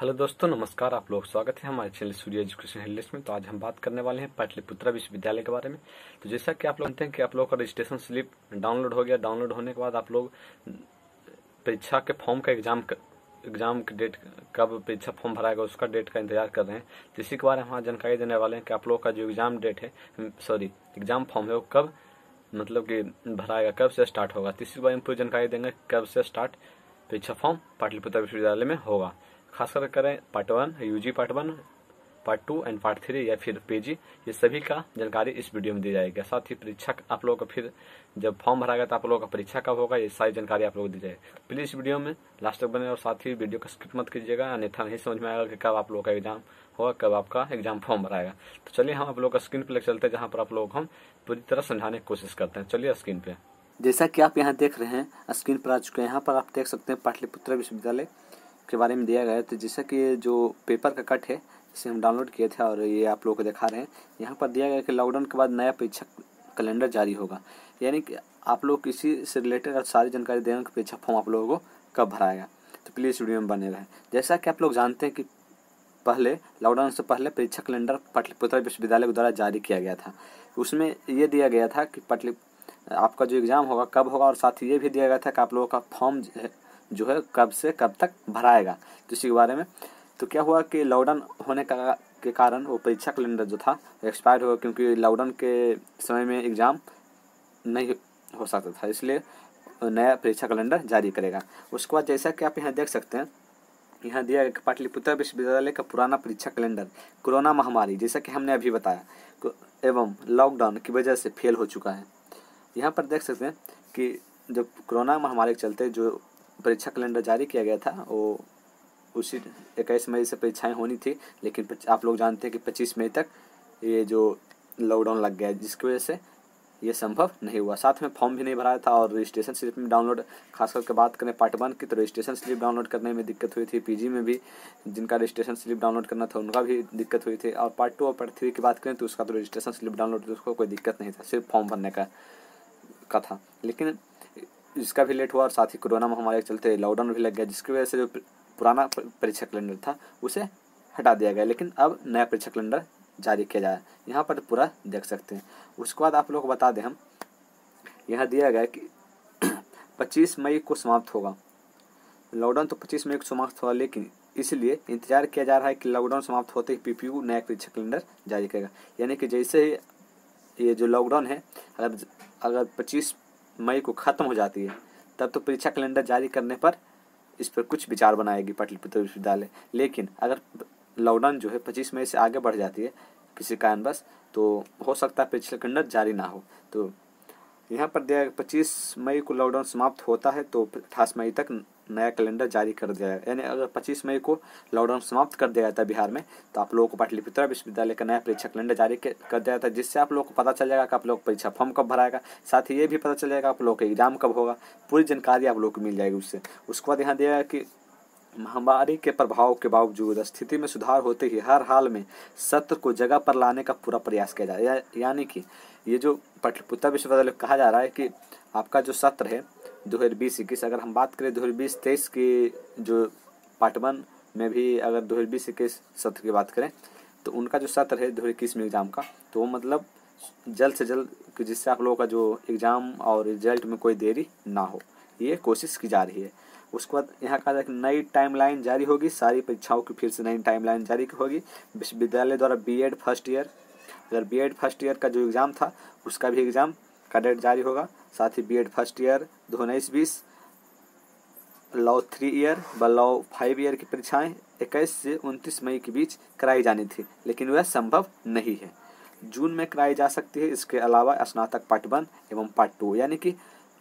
Hello दोस्तों, नमस्कार, आप लोग स्वागत है हमारे चैनल सूर्य एजुकेशन हेडलेस में। तो आज हम बात करने वाले हैं पाटलिपुत्रा विश्वविद्यालय के बारे में। तो जैसा कि आप लोग जानते हैं कि आप लोग का रजिस्ट्रेशन स्लिप डाउनलोड हो गया। डाउनलोड होने के बाद आप लोग परीक्षा के फॉर्म का एग्ज़ाम एग्ज़ाम की डेट कब परीक्षा फॉर्म भराएगा, उसका डेट का इंतज़ार कर रहे हैं। तो इसी के बारे में हम जानकारी देने वाले हैं कि आप लोग का जो एग्ज़ाम डेट है सॉरी एग्ज़ाम फॉर्म है वो कब मतलब कि भराएगा, कब से स्टार्ट होगा। तो इसी के बारे में पूरी जानकारी देंगे कब से स्टार्ट परीक्षा फॉर्म पाटलिपुत्र विश्वविद्यालय में होगा। खासकर करें part one UG part one part two and part three या फिर पीजी ये सभी का जानकारी इस वीडियो में दी जाएगी। साथ ही परीक्षा आप लोगों का फिर जब फॉर्म भराएगा तो आप लोगों का परीक्षा कब होगा, ये सारी जानकारी आप लोगों को दी जाएगी। प्लीज़ इस वीडियो में लास्ट तक बने और साथ ही वीडियो का स्किप मत कीजिएगा, अन्यथा नहीं समझ में आएगा कि कब आप लोगों का एग्ज़ाम होगा, कब आपका एग्ज़ाम फॉर्म भराएगा। तो चलिए हम आप लोग का स्क्रीन पर चलते हैं, जहाँ पर आप लोग हम पूरी तरह समझाने की कोशिश करते हैं। चलिए स्क्रीन पे। जैसा कि आप यहाँ देख रहे हैं स्क्रीन पर आ चुके हैं। यहाँ पर आप देख सकते हैं पाटलिपुत्र विश्वविद्यालय। के बारे में दिया गया है तो जैसा कि जो पेपर का कट है, इसे हम डाउनलोड किए थे और ये आप लोगों को दिखा रहे हैं। यहाँ पर दिया गया कि लॉकडाउन के बाद नया परीक्षा कैलेंडर जारी होगा। यानी कि आप लोग किसी से रिलेटेड सारी जानकारी देंगे कि परीक्षा फॉर्म आप लोगों को कब भराएगा। तो प्लीज़ वीडियो में बने रहे। जैसा कि आप लोग जानते हैं कि पहले, लॉकडाउन से पहले परीक्षा कैलेंडर पाटलिपुत्र विश्वविद्यालय के द्वारा जारी किया गया था। उसमें ये दिया गया था कि पटली, आपका जो एग्ज़ाम होगा, कब होगा, और साथ ही ये भी दिया गया था कि आप लोगों का फॉर्म जो है कब से कब तक भराएगा। तो इसी के बारे में तो क्या हुआ कि लॉकडाउन होने का के कारण वो परीक्षा कैलेंडर जो था एक्सपायर हुआ क्योंकि लॉकडाउन के समय में एग्ज़ाम नहीं हो सकता था, इसलिए नया परीक्षा कैलेंडर जारी करेगा। उसके बाद जैसा कि आप यहाँ देख सकते हैं, यहाँ दिया गया पाटलिपुत्र विश्वविद्यालय का पुराना परीक्षा कैलेंडर, कोरोना महामारी, जैसा कि हमने अभी बताया एवं लॉकडाउन की वजह से फेल हो चुका है। यहाँ पर देख सकते हैं कि जब कोरोना महामारी के चलते जो परीक्षा कैलेंडर जारी किया गया था, वो उसी इक्कीस मई से परीक्षाएँ होनी थी, लेकिन आप लोग जानते हैं कि पच्चीस मई तक ये जो लॉकडाउन लग गया जिसकी वजह से ये संभव नहीं हुआ। साथ में फॉर्म भी नहीं भराया था और रजिस्ट्रेशन स्लिप में डाउनलोड खास करके बात करें पार्ट वन की तो रजिस्ट्रेशन स्लिप डाउनलोड करने में दिक्कत हुई थी पीजी में भी, जिनका रजिस्ट्रेशन स्लिप डाउनलोड करना था, उनका भी दिक्कत हुई थी। और पार्ट टू और पार्ट थ्री की बात करें तो उसका तो रजिस्ट्रेशन स्लिप डाउनलोड उसको कोई दिक्कत नहीं था, सिर्फ़ फॉर्म भरने का का था। लेकिन इसका भी लेट हुआ और साथ ही कोरोना महामारी के चलते लॉकडाउन भी लग गया, जिसकी वजह से जो पुराना परीक्षा कैलेंडर था, उसे हटा दिया गया। लेकिन अब नया परीक्षा कैलेंडर जारी किया जाए यहाँ पर पूरा देख सकते हैं। उसके बाद आप लोग बता दें हम, यहाँ दिया गया कि 25 मई को समाप्त होगा। लॉकडाउन तो 25 मई को समाप्त हुआ, लेकिन इसलिए इंतज़ार किया जा रहा है कि लॉकडाउन समाप्त होते ही पीपीयू नया परीक्षा कैलेंडर जारी करेगा। यानी कि जैसे ही ये जो लॉकडाउन है, अगर अगर 25 मई को ख़त्म हो जाती है, तब तो परीक्षा कैलेंडर जारी करने पर इस पर कुछ विचार बनाएगी पाटलिपुत्र विश्वविद्यालय। लेकिन अगर लॉकडाउन जो है पच्चीस मई से आगे बढ़ जाती है किसी कारणवश तो हो सकता है परीक्षा कैलेंडर जारी ना हो। तो यहाँ पर दिया पच्चीस मई को लॉकडाउन समाप्त होता है तो अठाईस मई तक नया कैलेंडर जारी कर दिया जाएगा यानी अगर 25 मई को लॉकडाउन समाप्त कर दिया जाता है बिहार में तो आप लोगों को पाटलिपुत्रा विश्वविद्यालय का नया परीक्षा कैलेंडर जारी कर दिया जाता है जिससे आप लोग को पता चल जाएगा कि आप लोग परीक्षा फॉर्म कब भराएगा। साथ ही ये भी पता चल जाएगा आप लोग का एग्ज़ाम कब होगा। पूरी जानकारी आप लोग को मिल जाएगी उससे। उसके बाद यहाँ दिया कि महामारी के प्रभाव के बावजूद स्थिति में सुधार होते ही हर हाल में सत्र को जगह पर लाने का पूरा प्रयास किया जा जाए या, यानी कि ये जो पटलिपुत्रा विश्वविद्यालय कहा जा रहा है कि आपका जो सत्र है दो हज़ार बीस इक्कीस, अगर हम बात करें दो हज़ार बीस तेईस की जो पार्ट वन में भी अगर दो हज़ार बीस इक्कीस सत्र की बात करें तो उनका जो सत्र है दो हज़ार इक्कीस में एग्ज़ाम का तो वो मतलब जल्द से जल्द कि जिससे आप लोगों का जो एग्ज़ाम और रिज़ल्ट में कोई देरी ना हो, ये कोशिश की जा रही है। उसके बाद यहाँ कहा कि नई टाइमलाइन जारी होगी, सारी परीक्षाओं की फिर से नई टाइमलाइन जारी होगी। विश्वविद्यालय द्वारा बीएड फ़र्स्ट ईयर अगर बीएड फ़र्स्ट ईयर का जो एग्ज़ाम था, उसका भी एग्ज़ाम का डेट जारी होगा। साथ ही बीएड फ़र्स्ट ईयर दो उन्नीस बीस लॉ थ्री ईयर व लॉ फाइव ईयर की परीक्षाएँ इक्कीस से उनतीस मई के बीच कराई जानी थी, लेकिन वह संभव नहीं है। जून में कराई जा सकती है। इसके अलावा स्नातक पार्ट वन एवं पार्ट टू, यानी कि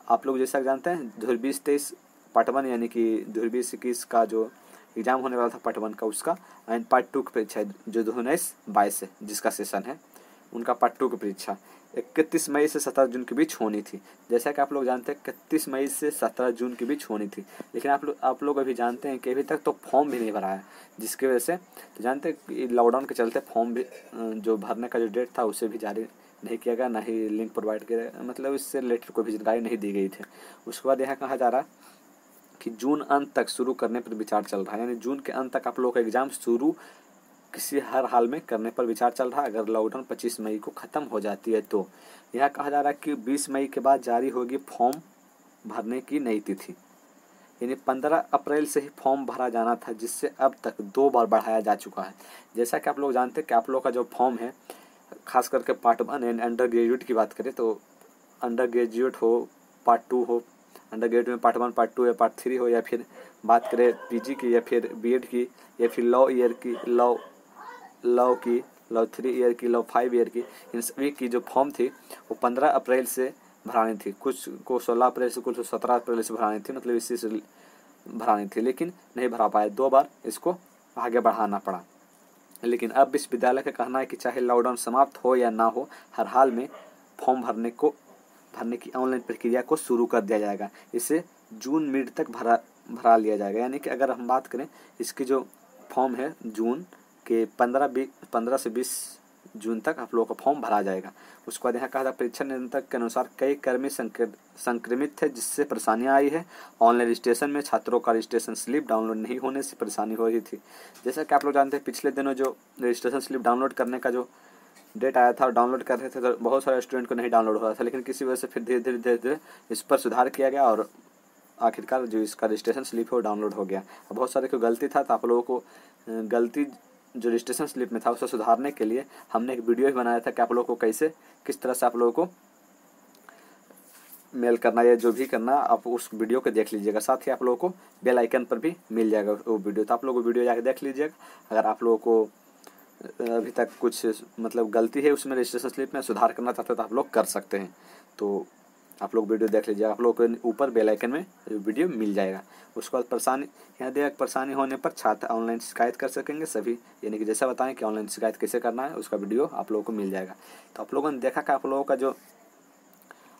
आप लोग जैसा जानते हैं, दो हज़ार बीस, तेईस पार्ट वन, यानी कि दो हज़ार बीस, इक्कीस का जो एग्ज़ाम होने वाला था पार्ट वन का, उसका, एंड पार्ट टू की परीक्षा जो दो उन्नीस बाईस है, जिसका सेशन है। उनका पार्ट टू की परीक्षा। इकतीस मई से सत्रह जून के बीच होनी थी। जैसा कि आप लोग जानते हैं, इकतीस मई से सत्रह जून के बीच होनी थी। लेकिन आप लोग आप लोग अभी जानते हैं कि अभी तक तो फॉर्म भी नहीं भरा है, जिसकी वजह से तो जानते हैं लॉकडाउन के चलते फॉर्म भी जो भरने का जो डेट था, उसे भी जारी नहीं किया गया, ना ही लिंक प्रोवाइड किया गया। मतलब इससे रिलेटेड कोई भी जानकारी नहीं दी गई थी। उसके बाद यहाँ कहा जा रहा कि जून अंत तक शुरू करने पर विचार चल रहा है। यानी जून के अंत तक आप लोगों का एग्ज़ाम शुरू किसी हर हाल में करने पर विचार चल रहा है। अगर लॉकडाउन 25 मई को ख़त्म हो जाती है तो यह कहा जा रहा है कि 20 मई के बाद जारी होगी फॉर्म भरने की नई तिथि। यानी 15 अप्रैल से ही फॉर्म भरा जाना था, जिससे अब तक दो बार बढ़ाया जा चुका है। जैसा कि आप लोग जानते हैं कि आप लोग का जो फॉर्म है, खास करके part one and undergraduate की बात करें तो अंडर ग्रेजुएट हो, पार्ट टू हो अंडर ग्रेजुएट में पार्ट वन, पार्ट टू या पार्ट थ्री हो, या फिर बात करें पीजी की या फिर बीएड की, या फिर लॉ ईयर की, लॉ लॉ की, लॉ थ्री ईयर की लव फाइव ईयर की, इन सभी की जो फॉर्म थी, वो पंद्रह अप्रैल से भरानी थी। कुछ को सोलह अप्रैल से, कुछ सत्रह अप्रैल से भरानी थी मतलब इसी से भरानी थी, लेकिन नहीं भरा पाए। दो बार इसको आगे बढ़ाना पड़ा। लेकिन अब विश्वविद्यालय का कहना है कि चाहे लॉकडाउन समाप्त हो या ना हो, हर हाल में फॉर्म भरने को, भरने की ऑनलाइन प्रक्रिया को शुरू कर दिया जाएगा। इसे जून मिड तक भरा भरा लिया जाएगा। यानी कि अगर हम बात करें, इसकी जो फॉर्म है जून के पंद्रह बीस पंद्रह से बीस जून तक आप लोगों का फॉर्म भरा जाएगा। उसके बाद यहाँ कहा था परीक्षा नियंत्रक के अनुसार कई कर्मी संक्रमित थे जिससे परेशानियाँ आई है। ऑनलाइन रजिस्ट्रेशन में छात्रों का रजिस्ट्रेशन स्लिप डाउनलोड नहीं होने से परेशानी हो रही थी। जैसा कि आप लोग जानते हैं, पिछले दिनों जो रजिस्ट्रेशन स्लिप डाउनलोड करने का जो डेट आया था और डाउनलोड कर रहे थे तो बहुत सारे स्टूडेंट को नहीं डाउनलोड हो रहा था, लेकिन किसी वजह से फिर धीरे धीरे धीरे धीरे इस पर सुधार किया गया और आखिरकार जो इसका रजिस्ट्रेशन स्लिप है वो डाउनलोड हो गया। बहुत सारे को गलती था तो आप लोगों को गलती जो रजिस्ट्रेशन स्लिप में था उसे सुधारने के लिए हमने एक वीडियो भी बनाया था कि आप लोगों को कैसे, किस तरह से आप लोगों को मेल करना या जो भी करना, आप उस वीडियो को देख लीजिएगा। साथ ही आप लोगों को बेल आइकन पर भी मिल जाएगा वो वीडियो तो आप लोग वीडियो जाकर देख लीजिएगा। अगर आप लोगों को अभी तक कुछ मतलब गलती है उसमें रजिस्ट्रेशन स्लिप में सुधार करना चाहते हो तो आप लोग कर सकते हैं। तो आप लोग वीडियो देख लीजिए आप लोग के ऊपर बेलाइकन में वीडियो मिल जाएगा। उसके बाद परेशानी, यहाँ दिया परेशानी होने पर छात्र ऑनलाइन शिकायत कर सकेंगे सभी। यानी कि जैसा बताएँ कि ऑनलाइन शिकायत कैसे करना है, उसका वीडियो आप लोगों को मिल जाएगा। तो आप लोगों ने देखा कि आप लोगों का जो,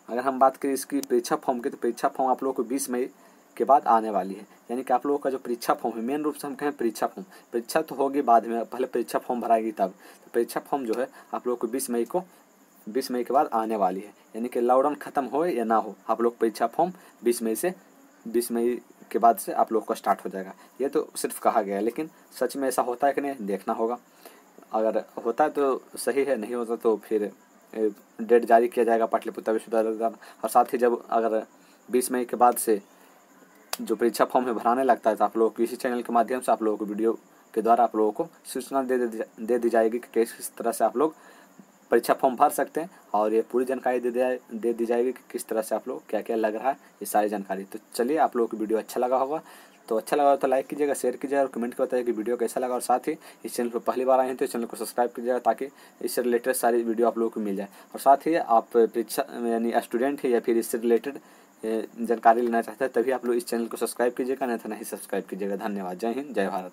अगर हम बात करें इसकी परीक्षा फॉर्म की तो परीक्षा फॉर्म आप लोगों को बीस मई के बाद आने वाली है। यानी कि आप लोगों का जो परीक्षा फॉर्म है, मेन रूप से हम कहें परीक्षा फॉर्म। परीक्षा तो होगी बाद में, पहले परीक्षा फॉर्म भराएगी तब। तो परीक्षा फॉर्म जो है, आप लोगों को बीस मई को बीस मई के बाद आने वाली है। यानी कि लॉकडाउन खत्म हो या ना हो, आप लोग परीक्षा फॉर्म बीस मई से, बीस मई के बाद से आप लोग का स्टार्ट हो जाएगा। ये तो सिर्फ़ कहा गया है, लेकिन सच में ऐसा होता है कि नहीं, देखना होगा। अगर होता है तो सही है, नहीं होता तो फिर डेट जारी किया जाएगा पाटलिपुत्र विश्वविद्यालय। द्वारा और साथ ही जब अगर बीस मई के बाद से जो परीक्षा फॉर्म है भराने लगता है तो आप लोग किसी चैनल के माध्यम से आप लोगों को वीडियो के द्वारा आप लोगों को सूचना दे दे, दी जाएगी कि किस तरह से आप लोग परीक्षा फॉर्म भर सकते हैं और ये पूरी जानकारी दे दिया, दे दी जाएगी कि किस तरह से आप लोग क्या क्या लग रहा है, ये सारी जानकारी। तो चलिए आप लोगों को वीडियो अच्छा लगा होगा। तो अच्छा लगा तो लाइक कीजिएगा शेयर कीजिएगा और कमेंट कर बताइए कि वीडियो कैसा लगा और साथ ही इस चैनल पर पहली बार आए हैं तो इस चैनल को सब्सक्राइब कीजिएगा ताकि इससे रिलेटेड सारी वीडियो आप लोगों को मिल जाए। और साथ ही आप परीक्षा, यानी स्टूडेंट है या फिर इससे रिलेटेड जानकारी लेना चाहते हैं, तभी आप लोग इस चैनल को सब्सक्राइब कीजिएगा, नहीं तो नहीं सब्सक्राइब कीजिएगा। धन्यवाद। जय हिंद, जय भारत।